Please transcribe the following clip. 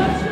Such